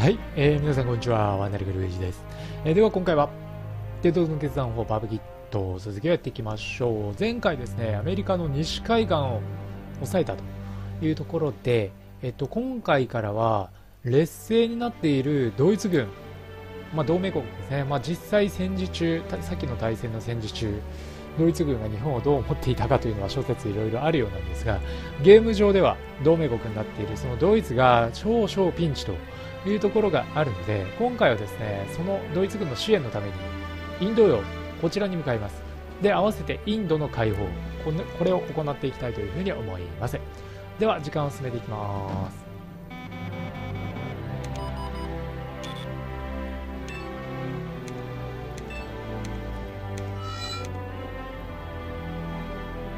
はい、えー、皆さんこんにちは、ワンダルグルージです。えー、では今回は、デトの決断法バブキット、続きをやっていきましょう。前回ですね、アメリカの西海岸を抑えたというところで、えっと、今回からは、劣勢になっているドイツ軍、まあ、同盟国ですね、まあ、実際戦時中、さっきの対戦の戦時中、ドイツ軍が日本をどう思っていたかというのは諸説いろいろあるようなんですが、ゲーム上では同盟国になっているそのドイツが少々ピンチというところがあるので、今回はですね、そのドイツ軍の支援のために、インド洋、こちらに向かいます。で、合わせてインドの解放、これを行っていきたいというふうに思います。では、時間を進めていきます。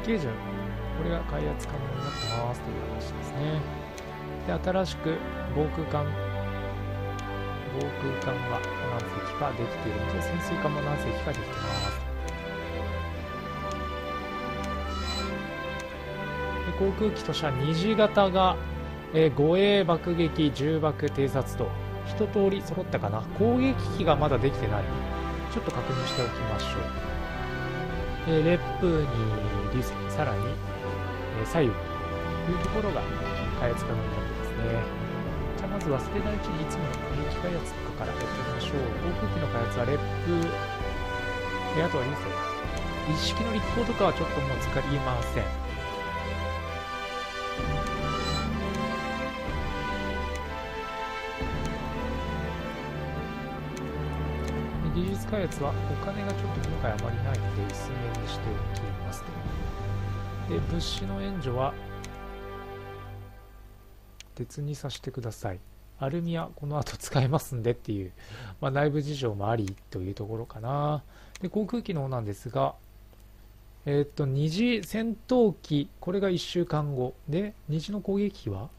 90これが開発可能になってますという話ですねで新しく防空間防空艦が何隻かできているので潜水艦も何隻かできてます。で航空機としては虹型が、えー、護衛爆撃重爆偵察と一通り揃ったかな攻撃機がまだできてないちょっと確認しておきましょう、えー、烈風に流星さらに、えー、左右というところが開発可能になってますね。まず忘れないうちにいつもの兵器開発とかからやってみましょう。航空機の開発はレップ、えあとはいいですよ。一式の立候とかはちょっともう使いません。技術開発はお金がちょっと今回あまりないので薄めにしておきますで、物資の援助は鉄にさせてください。アルミはこの後使えますんでっていう、まあ、内部事情もありというところかな。で、航空機の方なんですが、えー、っと、二次戦闘機、これが1週間後。で、虹の攻撃機は？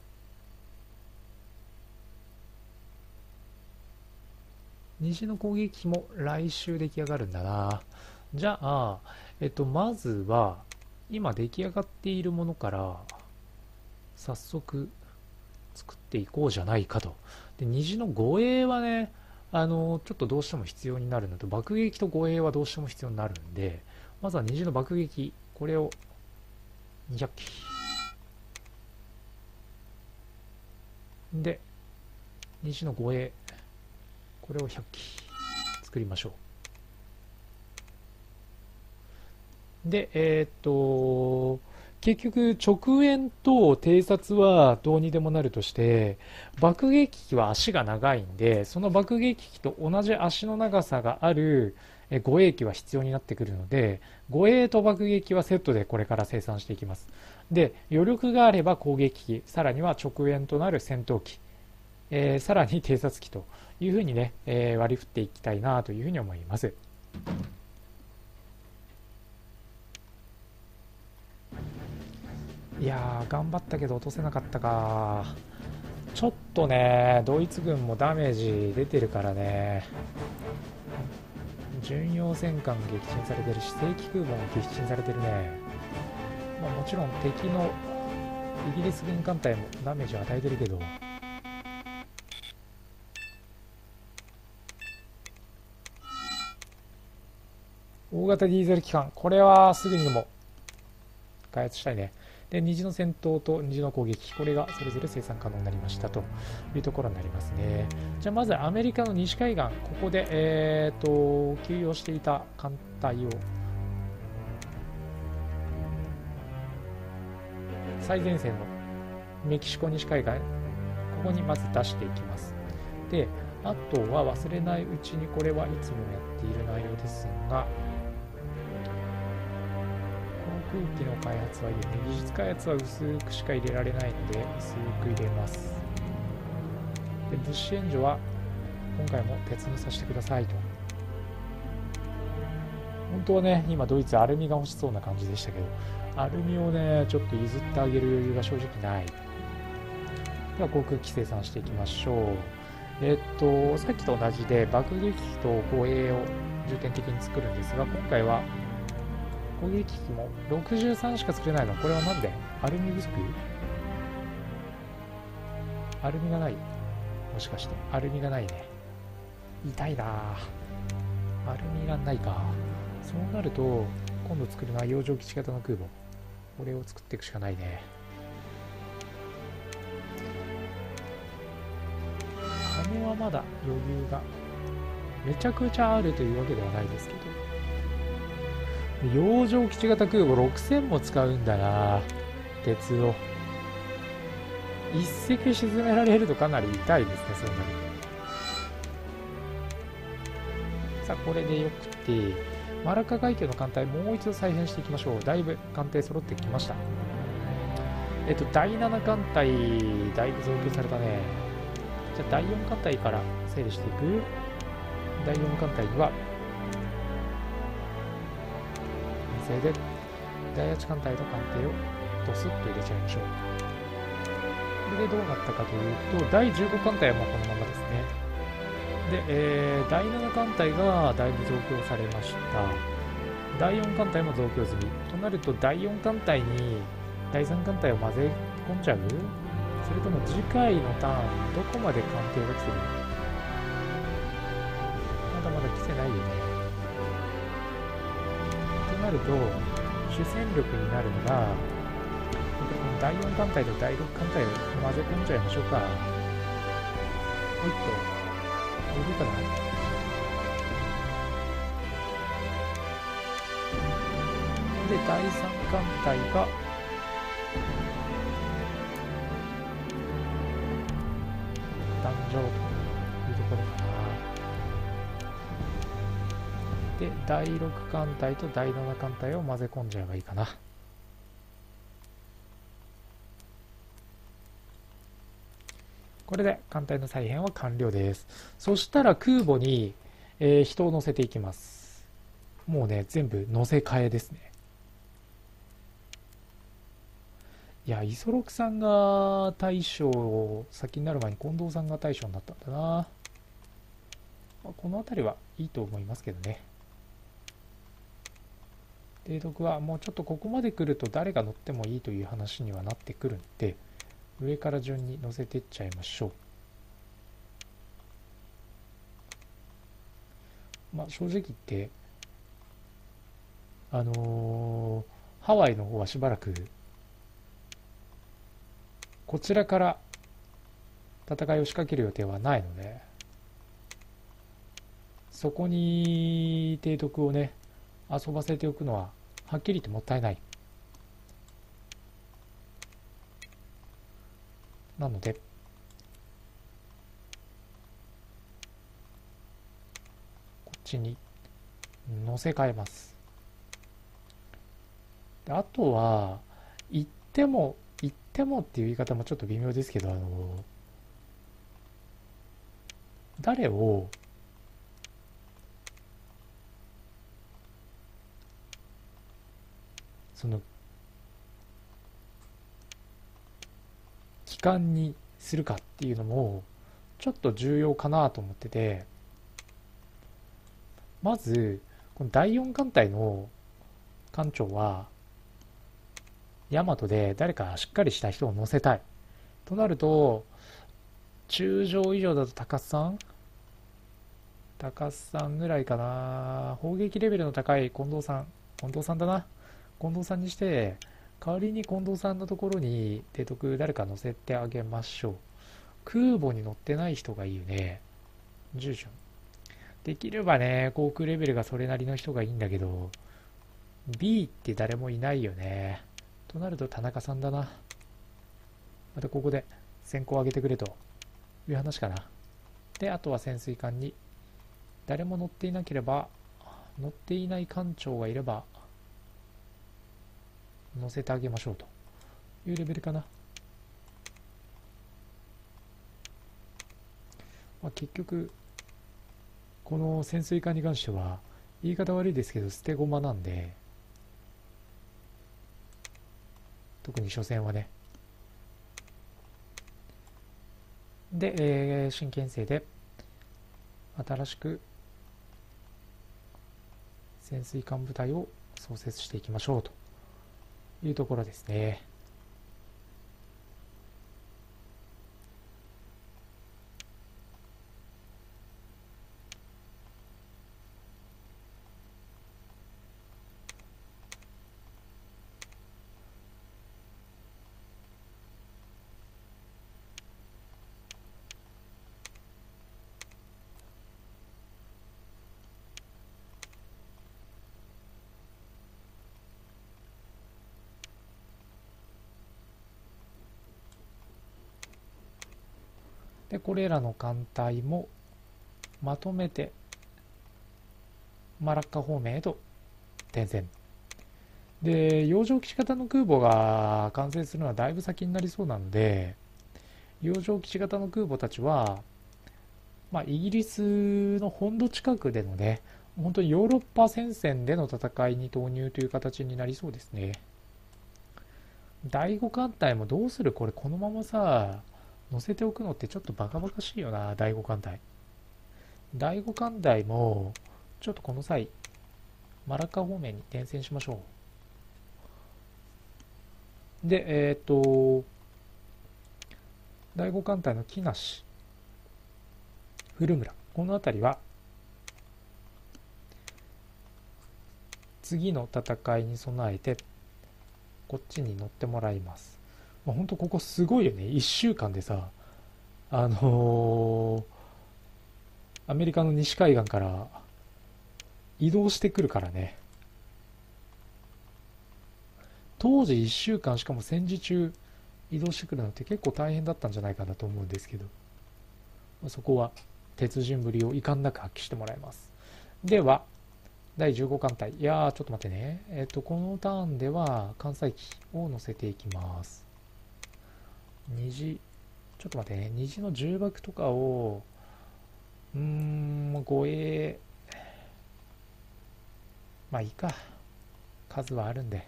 虹の攻撃機も来週出来上がるんだな。じゃあ、えっと、まずは、今出来上がっているものから、早速、っていこうじゃないかと。で、虹の護衛はね、あの、ちょっとどうしても必要になるのと、爆撃と護衛はどうしても必要になるんで、まずは虹の爆撃、これを200機。で、虹の護衛、これを100機作りましょう。で、えー、っと、結局直縁と偵察はどうにでもなるとして爆撃機は足が長いんでその爆撃機と同じ足の長さがある護衛機は必要になってくるので護衛と爆撃はセットでこれから生産していきます。で余力があれば攻撃機さらには直縁となる戦闘機、えー、さらに偵察機というふうにね、えー、割り振っていきたいなというふうに思います。いや、頑張ったけど落とせなかったか。ちょっとね、ドイツ軍もダメージ出てるからね。巡洋戦艦撃沈されてるし、正規空母も撃沈されてるね。まあ、もちろん敵のイギリス軍艦隊もダメージを与えてるけど、大型ディーゼル機関、これはすぐにでも開発したいね。で虹の戦闘と虹の攻撃、これがそれぞれ生産可能になりましたというところになりますね。じゃあまずアメリカの西海岸、ここで、えーと、休養していた艦隊を最前線のメキシコ西海岸、ここにまず出していきます。で、あとは忘れないうちにこれはいつもやっている内容ですが、空気の開発はいいよね技術開発は薄くしか入れられないので薄く入れます。で物資援助は今回も鉄にさせてくださいと。本当はね今ドイツアルミが欲しそうな感じでしたけどアルミをねちょっと譲ってあげる余裕が正直ない。では航空機生産していきましょう。えっとさっきと同じで爆撃機と護衛を重点的に作るんですが今回は攻撃機も63しか作れないの。これは何で？アルミ不足アルミがない。もしかして。アルミがないね。痛いな。アルミがないか。そうなると今度作るのは洋上基地型の空母。これを作っていくしかないね。金はまだ余裕がめちゃくちゃあるというわけではないですけど。洋上基地型空母6000も使うんだな。鉄を一隻沈められるとかなり痛いですねそうなるさあこれでよくてマラカ海峡の艦隊もう一度再編していきましょう。だいぶ艦隊揃ってきました。えっと第7艦隊だいぶ増強されたね。じゃあ第4艦隊から整理していく。第4艦隊には成で第8艦隊の艦艇をドスッと入れちゃいましょうこれでどうなったかというと第15艦隊はもうこのままですねで、えー、第7艦隊がだいぶ増強されました。第4艦隊も増強済み。となると、第4艦隊に第3艦隊を混ぜ込んじゃう？それとも次回のターン、どこまで艦艇が来てる？まだまだ来てないよね。ると、主戦力になるのが、第4艦隊と第6艦隊を混ぜ込んじゃいましょうか。おいっと。いるかなで第3艦隊が第6艦隊と第7艦隊を混ぜ込んじゃえばいいかなこれで艦隊の再編は完了です。そしたら空母に、えー、人を乗せていきます。もうね、全部乗せ替えですね。いや、磯六さんが大将を、先になる前に近藤さんが大将になったんだな。この辺りはいいと思いますけどね。提督はもうちょっとここまで来ると誰が乗ってもいいという話にはなってくるんで、上から順に乗せていっちゃいましょう。まあ、正直言って、あのー、ハワイの方はしばらく、こちらから戦いを仕掛ける予定はないので、そこに提督をね、遊ばせておくのは、はっきり言ってもったいない。なので、こっちに乗せ替えます。あとは、行っても、行ってもっていう言い方もちょっと微妙ですけど、あの、誰をその間にするかっていうのもちょっと重要かなと思っててまずこの第4艦隊の艦長は大和で誰かしっかりした人を乗せたいとなると中将以上だと高須さん？高須さんぐらいかな？砲撃レベルの高い近藤さん。近藤さんだな。近藤さんにして代わりに近藤さんのところに提督誰か乗せてあげましょう。空母に乗ってない人がいいよね。住所。できればね、航空レベルがそれなりの人がいいんだけど、B って誰もいないよね。となると田中さんだな。またここで先行上げてくれという話かな。で、あとは潜水艦に誰も乗っていなければ、乗っていない艦長がいれば、乗せてあげましょうというレベルかな。まあ、結局、この潜水艦に関しては、言い方悪いですけど、捨て駒なんで、特に初戦はね。で、えー、新編成で、新しく潜水艦部隊を創設していきましょうと。いうところですね。これらの艦隊もまとめてマラッカ方面へと転戦。で洋上基地型の空母が完成するのはだいぶ先になりそうなので洋上基地型の空母たちは、まあ、イギリスの本土近くでのね本当にヨーロッパ戦線での戦いに投入という形になりそうですね。第5艦隊もどうするこれこのままさ乗せておくのってちょっとバカバカしいよな第5艦隊第5艦隊もちょっとこの際マラッカ方面に転戦しましょうでえっ、ー、と第5艦隊の木梨古村この辺りは次の戦いに備えてこっちに乗ってもらいます。まあ、本当ここすごいよね。1週間でさ、あのー、アメリカの西海岸から移動してくるからね。当時1週間しかも戦時中移動してくるのって結構大変だったんじゃないかなと思うんですけど、まあ、そこは鉄人ぶりを遺憾なく発揮してもらいます。では、第15艦隊。いやー、ちょっと待ってね。えっ、と、このターンでは、関西機を乗せていきます。虹、ちょっと待ってね。虹の重爆とかを、うーん、護衛、まあいいか。数はあるんで。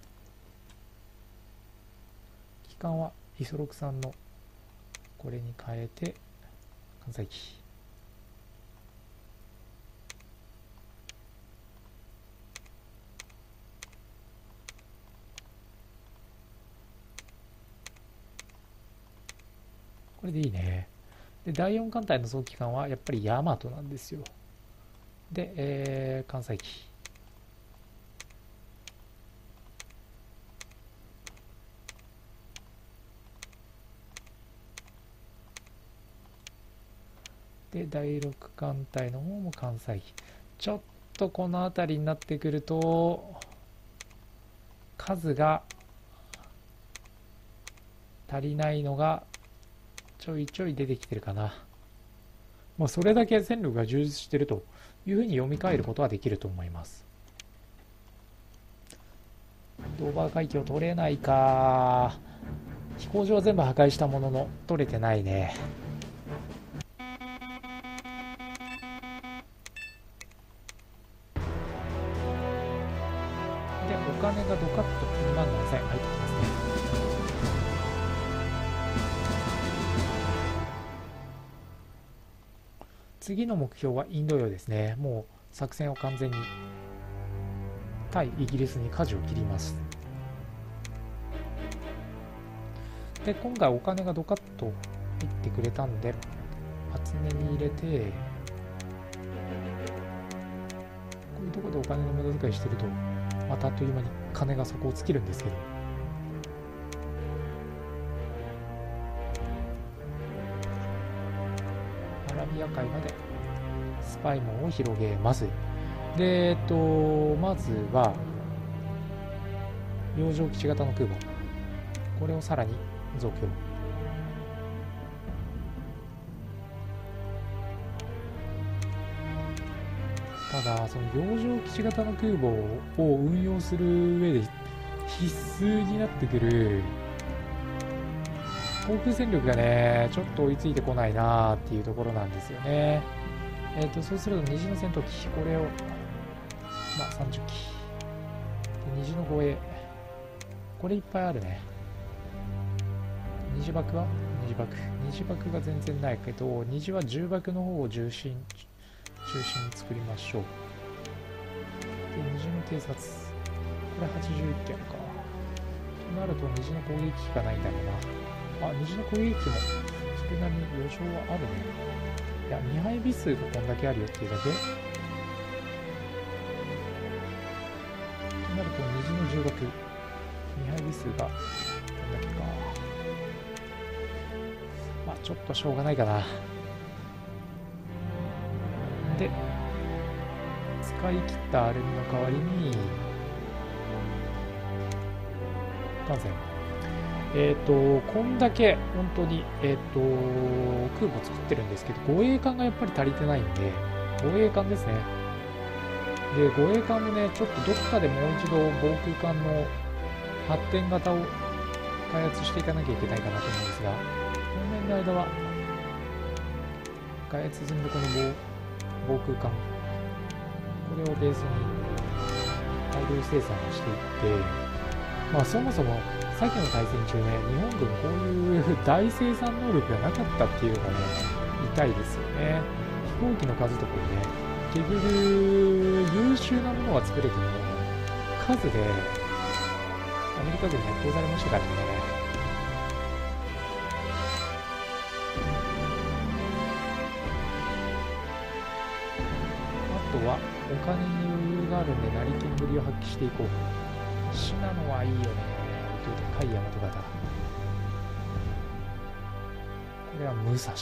機関は、イソロクさんの、これに変えて、関西機。これでいいね。で、第4艦隊の早期艦はやっぱりヤマトなんですよ。で、えー、関西機。で、第6艦隊の方も関西機。ちょっとこの辺りになってくると、数が足りないのがちょいちょい出てきてるかな。まあそれだけ戦力が充実してるというふうに読み替えることはできると思います。ドーバー海峡取れないか。飛行場は全部破壊したものの取れてないね。目標はインド洋ですね。もう作戦を完全に対イギリスに舵を切ります。で、今回お金がドカッと入ってくれたんで、厚めに入れて、こういうとこでお金の無駄遣いしてると、またあっという間に金が底を尽きるんですけどアラ、ビア海までスパイ門を広げます。で、えっと、まずは、洋上基地型の空母。これをさらに増強。ただ、その洋上基地型の空母を運用する上で必須になってくる航空戦力がね、ちょっと追いついてこないなっていうところなんですよね。え、ー、と、そうすると虹の戦闘機、これを、まあ30機。で虹の護衛。これいっぱいあるね。虹爆は虹爆。虹爆が全然ないけど、虹は重爆の方を重心、中心に作りましょう。で、虹の偵察。これ81件か。となると虹の攻撃機がないんだろうな。あ、虹の攻撃機も、それなりに余剰はあるね。いや、見配備数がこんだけあるよっていうだけ？となると、虹の重爆。見配備数が、こんだけか。まあ、ちょっとしょうがないかな。で、使い切ったアルミの代わりに、完成。えっ、ー、と、こんだけ本当に、えっ、ー、と、空母作ってるんですけど、護衛艦がやっぱり足りてないんで、護衛艦ですね。で、護衛艦もね、ちょっとどっかでもう一度防空艦の発展型を開発していかなきゃいけないかなと思うんですが、当面の間は、開発済みのこの防空艦、これをベースに大量生産をしていって、まあそもそもさっきの対戦中ね、日本軍こういう大生産能力がなかったっていうのがね、痛いですよね。飛行機の数とかもね、結局優秀なものは作れても、数でアメリカ軍に圧倒されましたからね。あとはお金に余裕があるんで成金ぶりを発揮していこう信濃はいいよねという高い大和型これは武蔵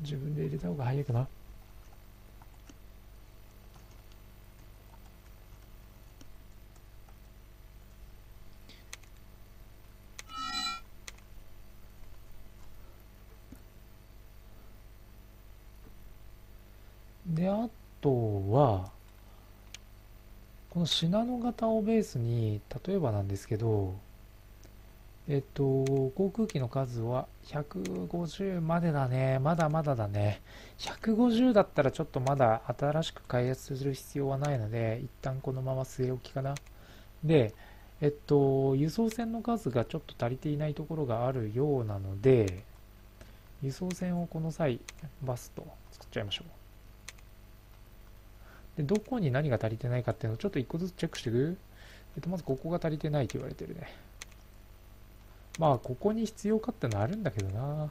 自分で入れた方が早いかな。の信濃型をベースに例えばなんですけどえっと、航空機の数は150までだね。まだまだだね。150だったらちょっとまだ新しく開発する必要はないので、一旦このまま据え置きかな。で、えっと、輸送船の数がちょっと足りていないところがあるようなので、輸送船をこの際、バスと作っちゃいましょう。で、どこに何が足りてないかっていうのをちょっと一個ずつチェックしていく？えっと、まずここが足りてないと言われてるね。まあ、ここに必要かってのはあるんだけどな。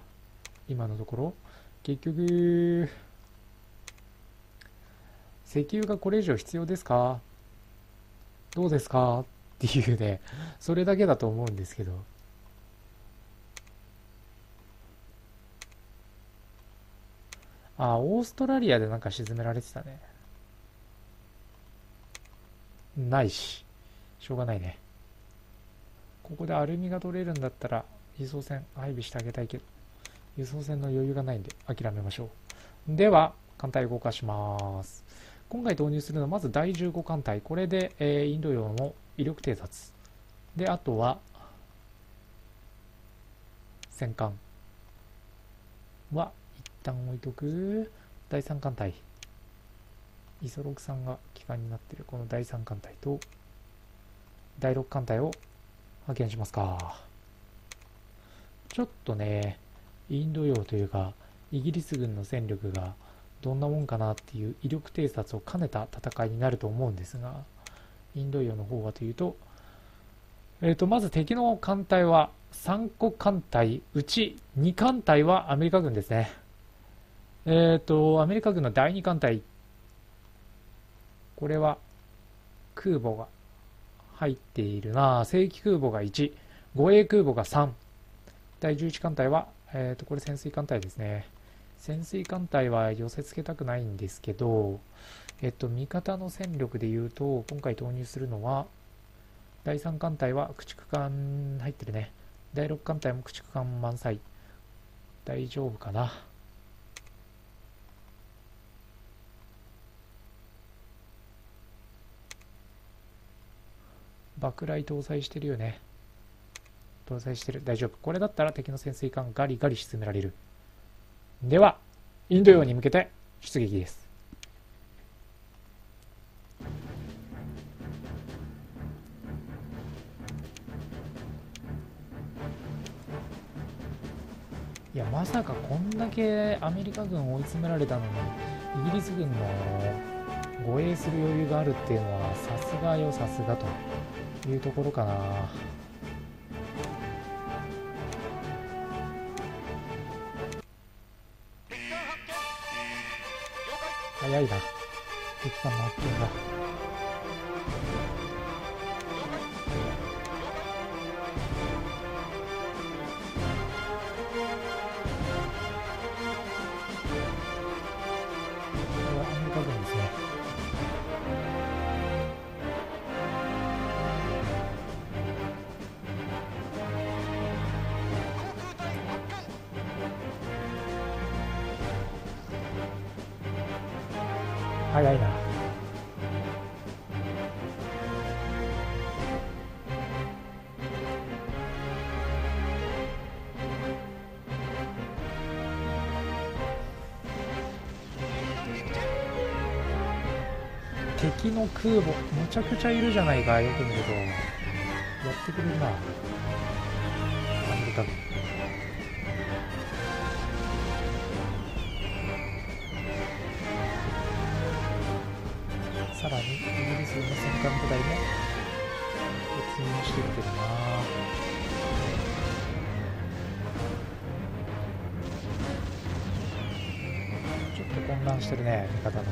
今のところ。結局、石油がこれ以上必要ですか？どうですか？っていうね、それだけだと思うんですけど。あ、オーストラリアでなんか沈められてたね。ないし。しょうがないね。ここでアルミが取れるんだったら輸送船配備してあげたいけど輸送船の余裕がないんで諦めましょう。では艦隊動かします。今回導入するのはまず第15艦隊。これで、えー、インド洋の威力偵察。であとは戦艦は一旦置いとく。第3艦隊。イソロクさんが機関になっているこの第3艦隊と第6艦隊を派遣しますか。ちょっとね、インド洋というか、イギリス軍の戦力がどんなもんかなっていう威力偵察を兼ねた戦いになると思うんですが、インド洋の方はというと、え、ー、と、まず敵の艦隊は3個艦隊、うち2艦隊はアメリカ軍ですね。えっ、ー、と、アメリカ軍の第2艦隊、これは空母が入っているな正規空母が1、護衛空母が3、第11艦隊は、えっ、ー、と、これ潜水艦隊ですね。潜水艦隊は寄せ付けたくないんですけど、えっと、味方の戦力で言うと、今回投入するのは、第3艦隊は駆逐艦入ってるね。第6艦隊も駆逐艦満載。大丈夫かな。爆雷搭載してるよね。搭載してる。大丈夫。これだったら敵の潜水艦ガリガリ沈められる。では、インド洋に向けて出撃です。いや、まさかこんだけアメリカ軍追い詰められたのに、イギリス軍の護衛する余裕があるっていうのは、さすがよ、さすがと。いうところかな早いな敵艦の発見が敵の空母むちゃくちゃいるじゃないかよく見ると。やってくれるな。アメリカ軍さらにイギリスの戦艦部隊も突入してきてるな。ちょっと混乱してるね味方の。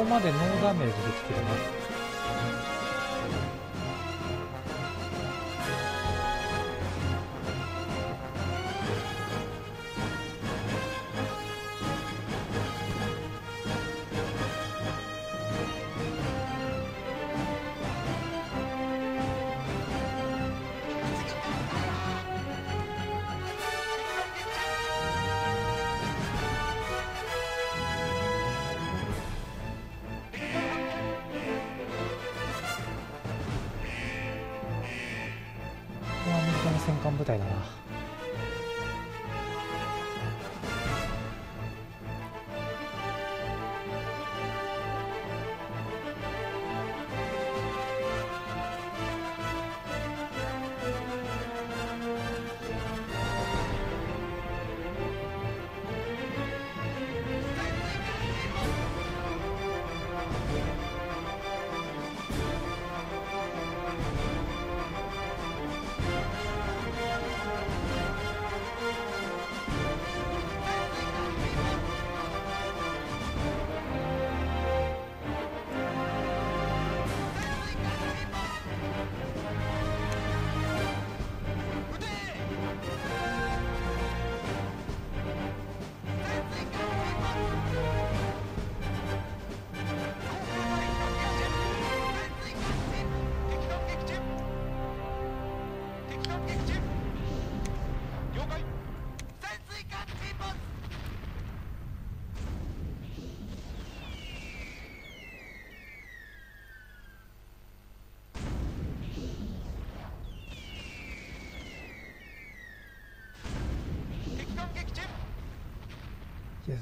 こまでノーダメージ。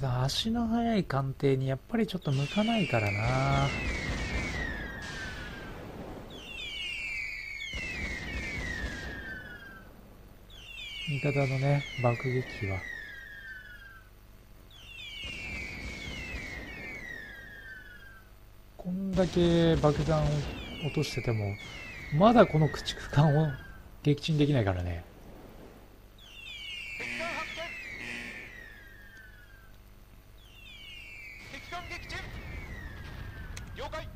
足の速い艦艇にやっぱりちょっと向かないからな。味方のね爆撃機は。こんだけ爆弾を落としててもまだこの駆逐艦を撃沈できないからね敵艦撃沈了解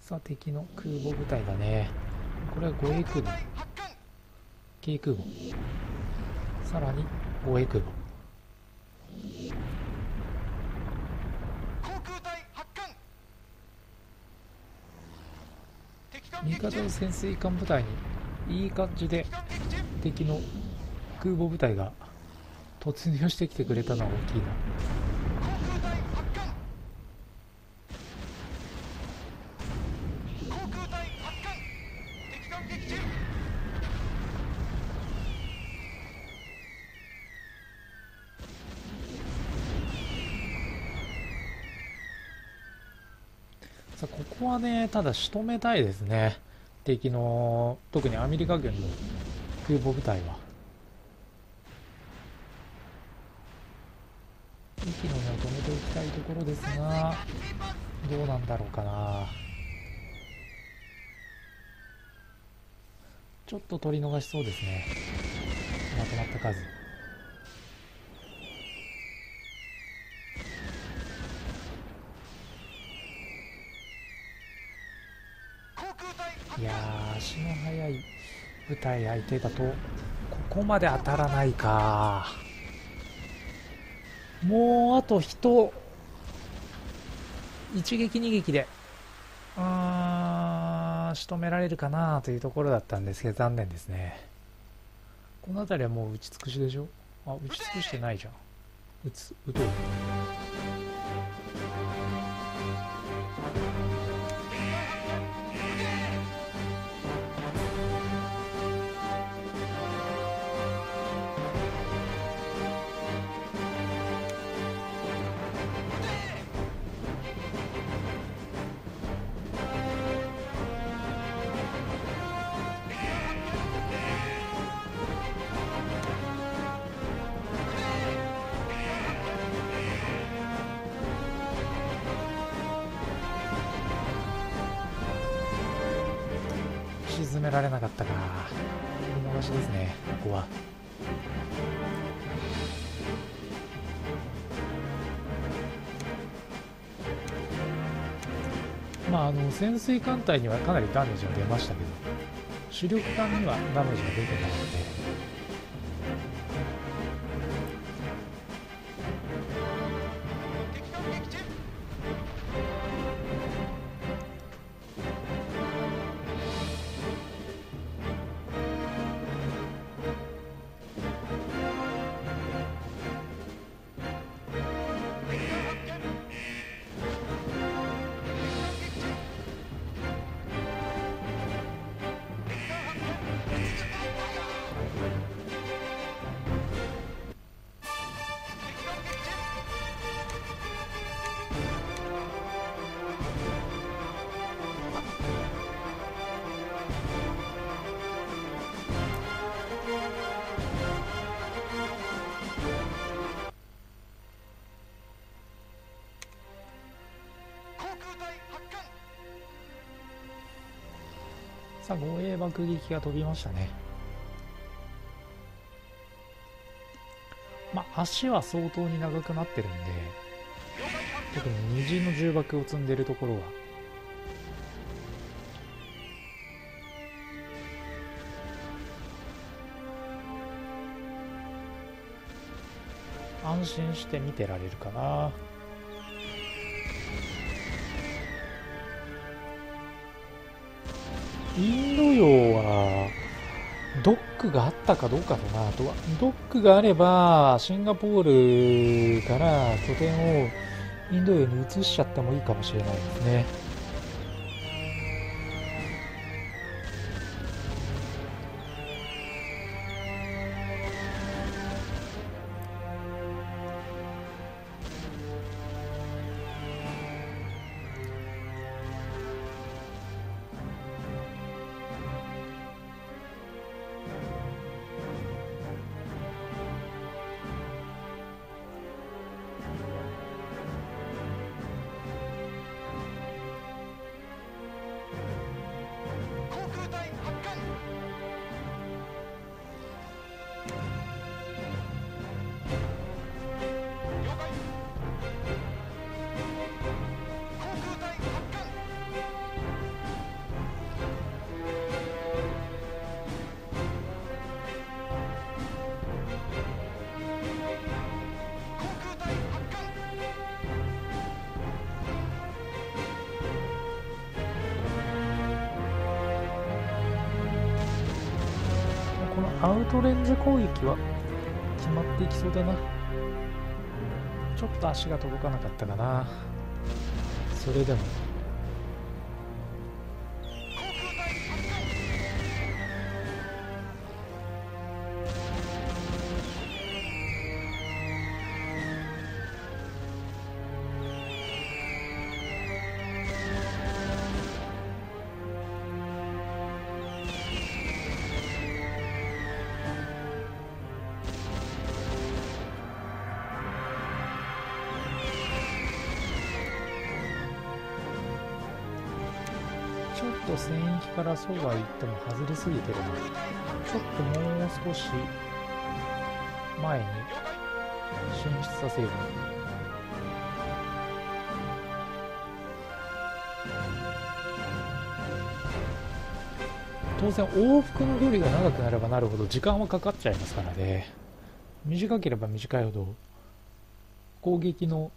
さあ敵の空母部隊だね。これは護衛空母軽空母。さらに護衛空母味方の潜水艦部隊にいい感じで敵の空母部隊が突入してきてくれたのは大きいなただ仕留めたいですね。敵の特にアメリカ軍の空母部隊は。息の根を止めておきたいところですがどうなんだろうかな。ちょっと取り逃しそうですね。まとまった数。いや足の速い部隊相手だとここまで当たらないか。もうあと人一撃二撃でうー仕留められるかなというところだったんですけど残念ですね。この辺りはもう打ち尽くしでしょ？あ打ち尽くしてないじゃん。打つ打とう。潜水艦隊にはかなりダメージが出ましたけど主力艦にはダメージが出てないので。さあ護衛爆撃が飛びましたね。まあ足は相当に長くなってるんで特に虹の重爆を積んでるところは。安心して見てられるかな。インド洋はドックがあったかどうかだなあとは。ドックがあればシンガポールから拠点をインド洋に移しちゃってもいいかもしれないですね。アウトレンジ攻撃は決まっていきそうだな。ちょっと足が届かなかったかな。それでも。と戦域からそうは言っても外れすぎてるな。ちょっともう少し前に進出させよう。当然往復の距離が長くなればなるほど時間はかかっちゃいますからね。短ければ短いほど攻撃の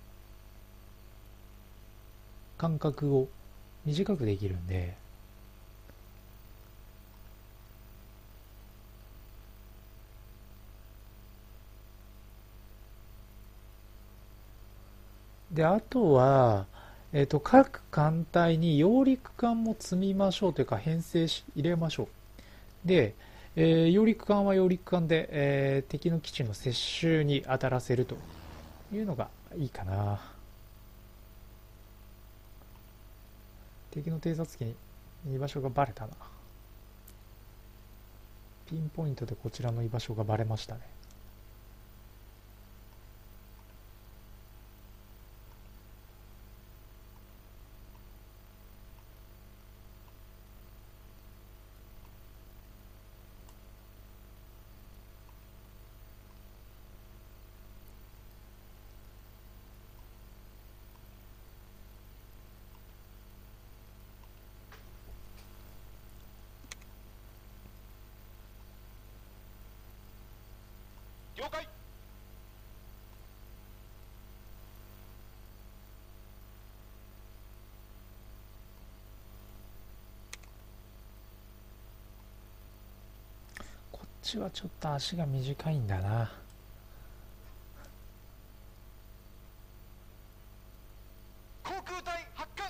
間隔を短くできるんで。であとは、えーと、各艦隊に揚陸艦も積みましょうというか編成し入れましょう。で、えー、揚陸艦は揚陸艦で、えー、敵の基地の接収に当たらせるというのがいいかな。敵の偵察機に居場所がバレたな。ピンポイントでこちらの居場所がバレましたね。ちはちょっと足が短いんだな。航空隊発艦。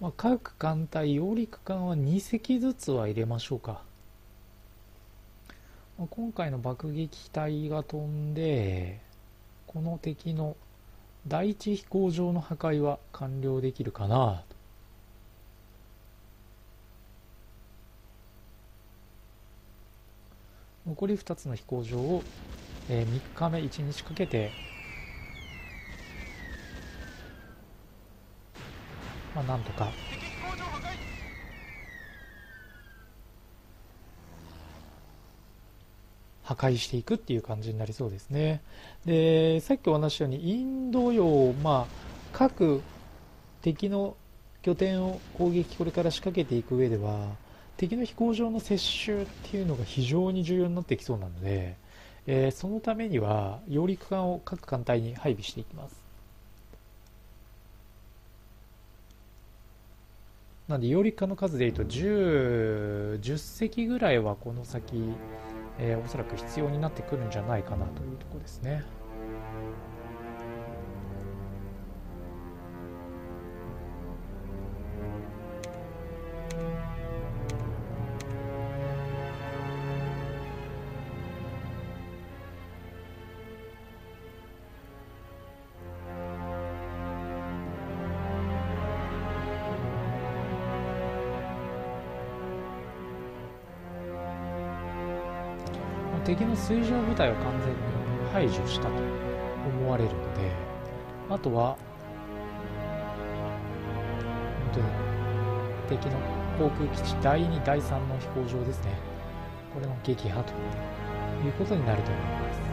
まあ、各艦隊揚陸艦は2隻ずつは入れましょうか、まあ、今回の爆撃隊が飛んでこの敵の第一飛行場の破壊は完了できるかな？と残り2つの飛行場を、えー、3日目1日かけてまあなんとか敵飛行場破壊破壊していくっていう感じになりそうですね。で、さっきお話したように、インド洋、まあ、各敵の拠点を攻撃これから仕掛けていく上では、敵の飛行場の接収っていうのが非常に重要になってきそうなので、えーそのためには、揚陸艦を各艦隊に配備していきます。なんで、揚陸艦の数でいうと10、10隻ぐらいはこの先、えーおそらく必要になってくるんじゃないかなというところですね。水上部隊を完全に排除したと思われるのであとは本当に敵の航空基地第2第3の飛行場ですね。これも撃破ということになると思います。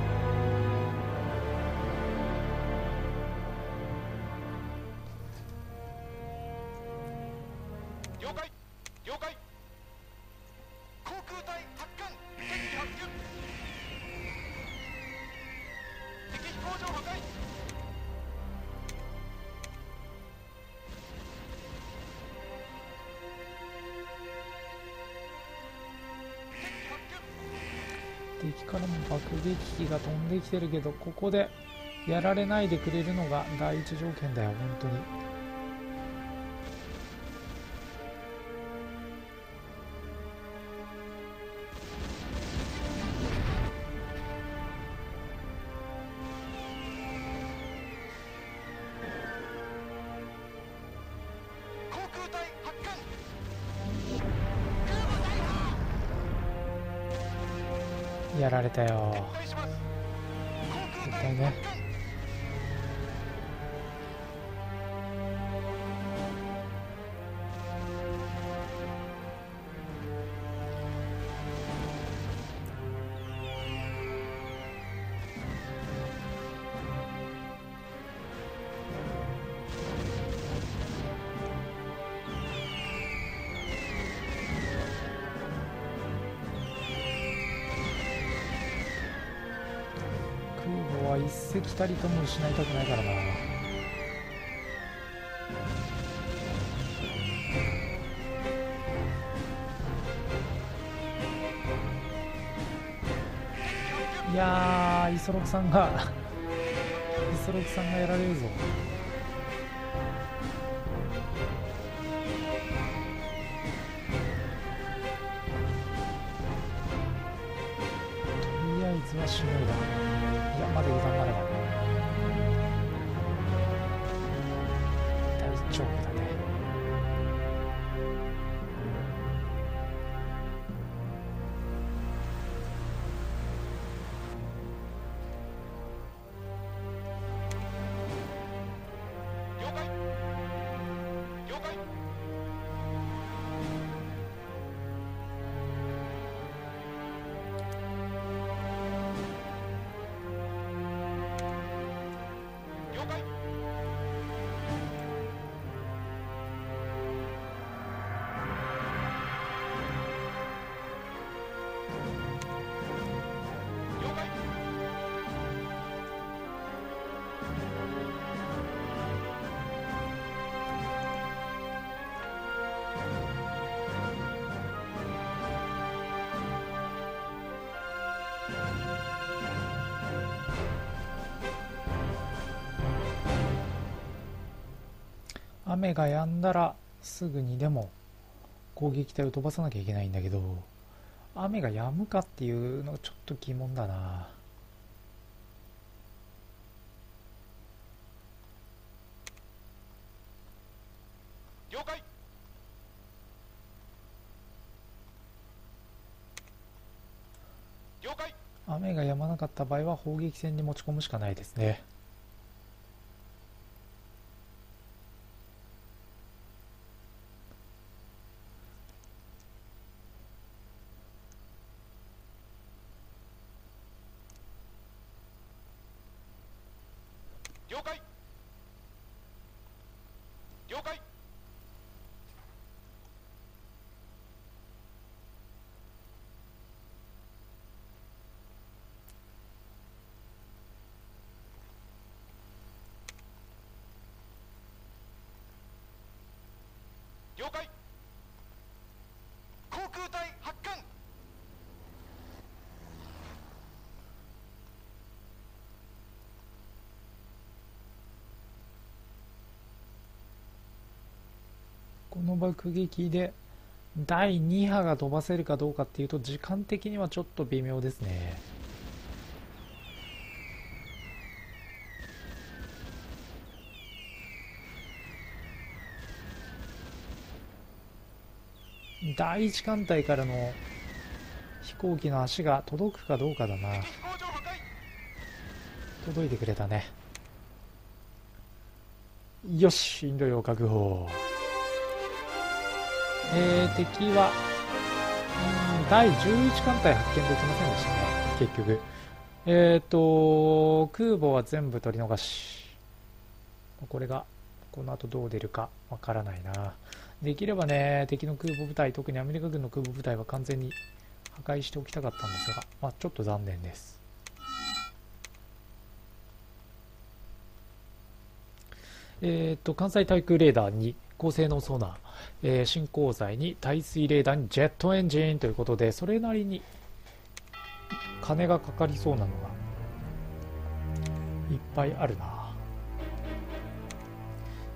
できてるけどここでやられないでくれるのが第一条件だよ本当に。やられたよせきたりとも失いたくないからな。いやーイソロクさんがイソロクさんがやられるぞ。雨が止んだらすぐにでも攻撃隊を飛ばさなきゃいけないんだけど雨が止むかっていうのがちょっと疑問だな。了解。了解。雨が止まなかった場合は砲撃戦に持ち込むしかないですね了解了解了解航空隊発艦この爆撃で第2波が飛ばせるかどうかっていうと時間的にはちょっと微妙ですね。第一艦隊からの飛行機の足が届くかどうかだな。届いてくれたね。よしインド洋確保。えー、敵はうん第11艦隊発見できませんでしたね結局。えーと空母は全部取り逃し。これがこの後どう出るかわからないな。できればね敵の空母部隊特にアメリカ軍の空母部隊は完全に破壊しておきたかったんですが、まあ、ちょっと残念です。えー、と関西対空レーダーに高性能ソナー、えー新鋼材に耐水レーダーにジェットエンジンということでそれなりに金がかかりそうなのがいっぱいあるな。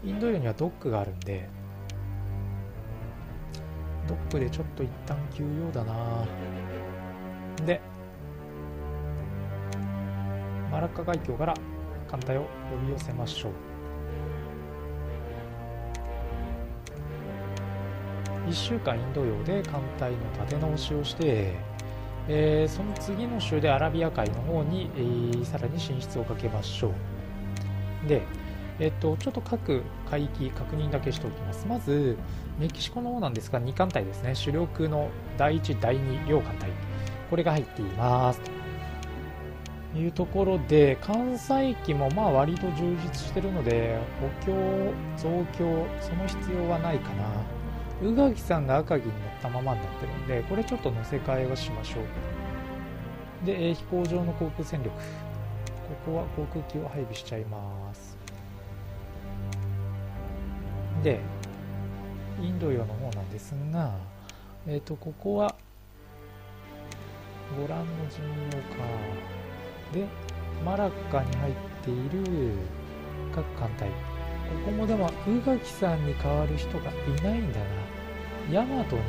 インド洋にはドックがあるんでドックでちょっと一旦休養だな。でマラッカ海峡から艦隊を呼び寄せましょう。1週間インド洋で艦隊の立て直しをして、えーその次の週でアラビア海の方に、えーさらに進出をかけましょう。で、えっとちょっと各海域確認だけしておきます。まずメキシコの方なんですが2艦隊ですね。主力の第1第2両艦隊。これが入っています。というところで関西機もまあ割と充実してるので補強増強その必要はないかな。宇垣さんが赤城に乗ったままになってるんでこれちょっと乗せ替えをしましょう。で、飛行場の航空戦力。ここは航空機を配備しちゃいます。でインド洋の方なんですがえっ、ー、とここはご覧の陣容か。でマラッカに入っている各艦隊。ここもでも宇垣さんに代わる人がいないんだな。ヤマトに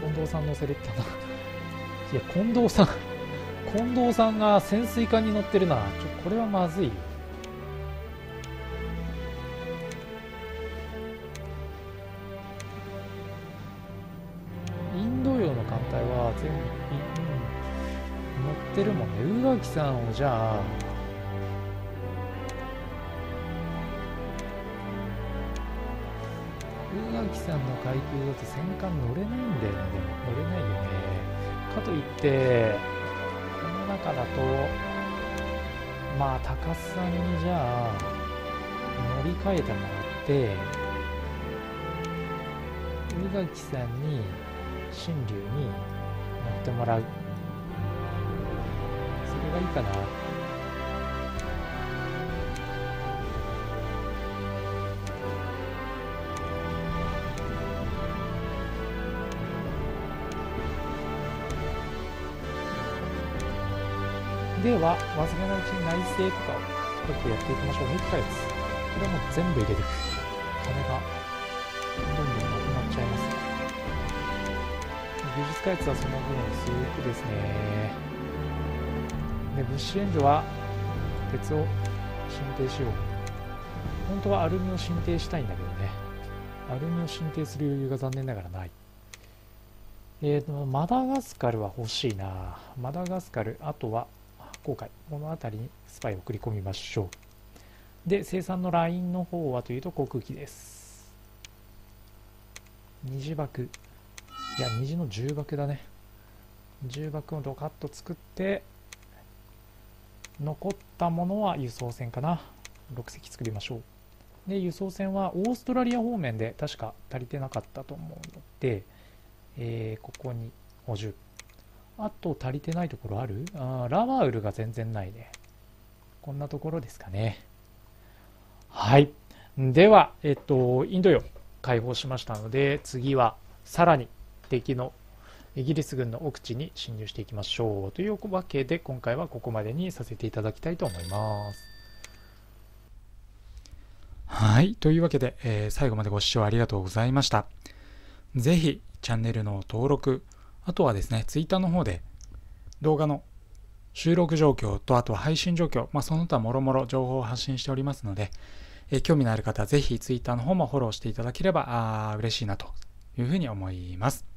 近藤さん乗せれったな。いや近藤さん近藤さんが潜水艦に乗ってるな。ちょこれはまずいよ。インド洋の艦隊は全部、うん、乗ってるもんね。宇垣さんをじゃあ宇垣さんの階級だと戦艦乗れないんだよねでも乗れないよね。かといってこの中だとまあ高須さんにじゃあ乗り換えてもらって宇垣さんに新竜に乗ってもらう。それがいいかな。は、忘れなうちに内政とかをよくやっていきましょう。メッカやつ。これはもう全部入れていく。金がどんどんなくなっちゃいます。技術開発はその分すごくですね。で、物資援助は鉄を進呈しよう。本当はアルミを進呈したいんだけどね。アルミを進呈する余裕が残念ながらない。えーと、マダガスカルは欲しいな。マダガスカル、あとは公開この辺りにスパイを送り込みましょう。で生産のラインの方はというと航空機です。虹爆。いや虹の重爆だね。重爆をドカッと作って残ったものは輸送船かな。6隻作りましょう。で輸送船はオーストラリア方面で確か足りてなかったと思うので、えー、ここに補充。あと足りてないところある？あラワーウルが全然ないね。こんなところですかね。はい。では、えっと、インド洋解放しましたので、次はさらに敵のイギリス軍の奥地に侵入していきましょう。というわけで、今回はここまでにさせていただきたいと思います。はい。というわけで、えー、最後までご視聴ありがとうございました。ぜひ、チャンネルの登録、あとはですね、ツイッターの方で動画の収録状況と、あとは配信状況、まあ、その他もろもろ情報を発信しておりますので、え興味のある方はぜひツイッターの方もフォローしていただければあ嬉しいなというふうに思います。